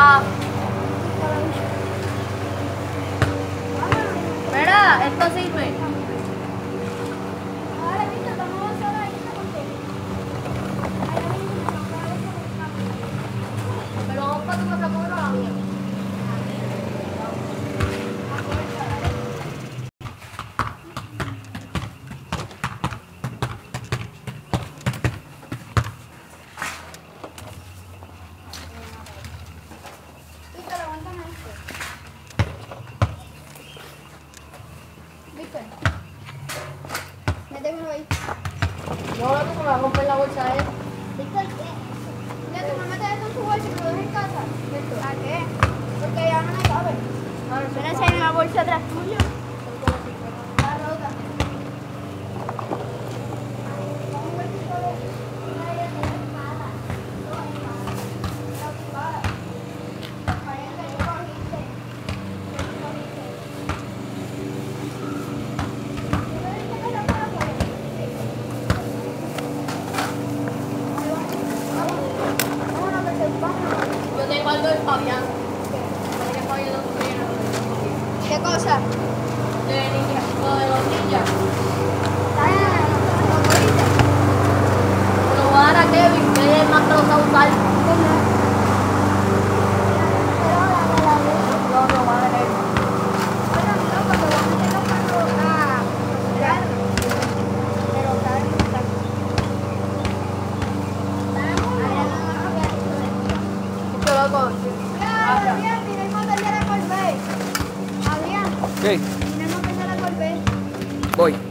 Ah. Espera, esto sirve. Natin mo, eh. Wala ko kung ako pala ko sa eh. Because, eh. Natin mo, matay itong kuha siguro. Hit ka sa. Ito. Ate. Pagkaya mo na ito, abe. Pero sa'yo nga bolsa atrás tuyo. De Fabián. ¿Qué cosa? De ninja, lo de los ninjas. Lo voy a dar a Kevin, que es el más que lo sabe usar. Adrián, mirem a Voy.